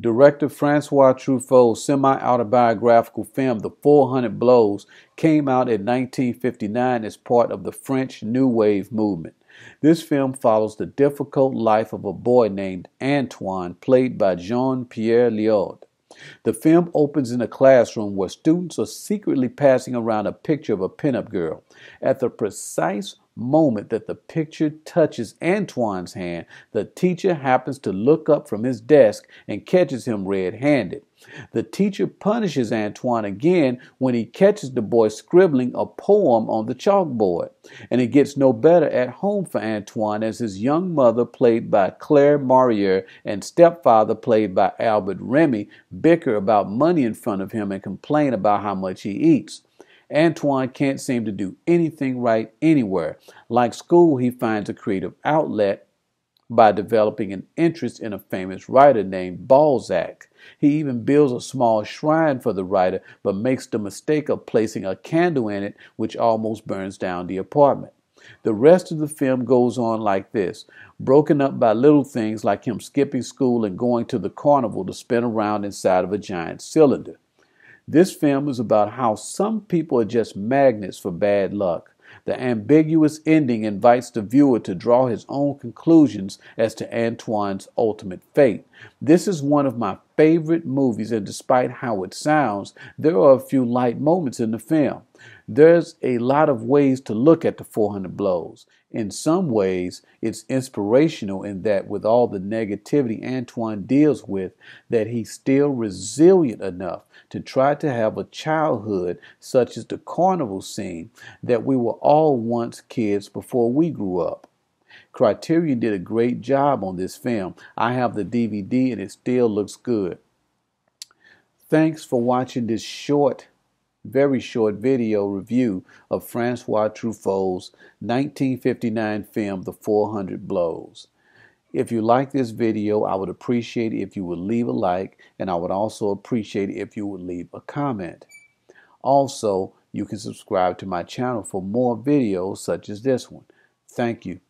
Director Francois Truffaut's semi autobiographical film, The 400 Blows, came out in 1959 as part of the French New Wave movement. This film follows the difficult life of a boy named Antoine, played by Jean Pierre Léaud. The film opens in a classroom where students are secretly passing around a picture of a pinup girl. At the precise moment that the picture touches Antoine's hand, the teacher happens to look up from his desk and catches him red handed. The teacher punishes Antoine again when he catches the boy scribbling a poem on the chalkboard. And it gets no better at home for Antoine as his young mother, played by Claire Maurier, and stepfather, played by Albert Remy, bicker about money in front of him and complain about how much he eats. Antoine can't seem to do anything right anywhere. Like school, he finds a creative outlet by developing an interest in a famous writer named Balzac. He even builds a small shrine for the writer, but makes the mistake of placing a candle in it, which almost burns down the apartment. The rest of the film goes on like this, broken up by little things like him skipping school and going to the carnival to spin around inside of a giant cylinder. This film is about how some people are just magnets for bad luck. The ambiguous ending invites the viewer to draw his own conclusions as to Antoine's ultimate fate. This is one of my favorite movies, and despite how it sounds, there are a few light moments in the film. There's a lot of ways to look at the 400 blows. In some ways, it's inspirational in that with all the negativity Antoine deals with, that he's still resilient enough to try to have a childhood such as the carnival scene that we were all once kids before we grew up. Criterion did a great job on this film. I have the DVD and it still looks good. Thanks for watching this short very short video review of Francois Truffaut's 1959 film, The 400 Blows. If you like this video, I would appreciate if you would leave a like, and I would also appreciate if you would leave a comment. Also, you can subscribe to my channel for more videos such as this one. Thank you.